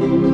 you.